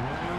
Yeah.